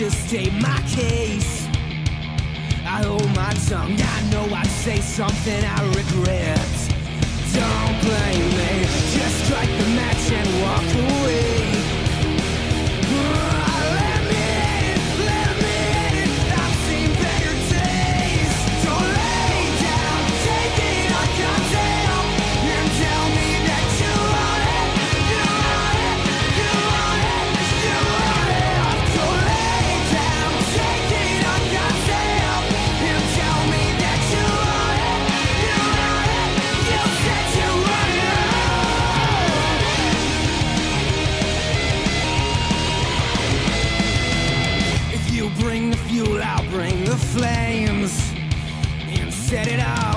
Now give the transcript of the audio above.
just state my case. I hold my tongue, I know I say something I regret. Don't blame me. flames and set it off.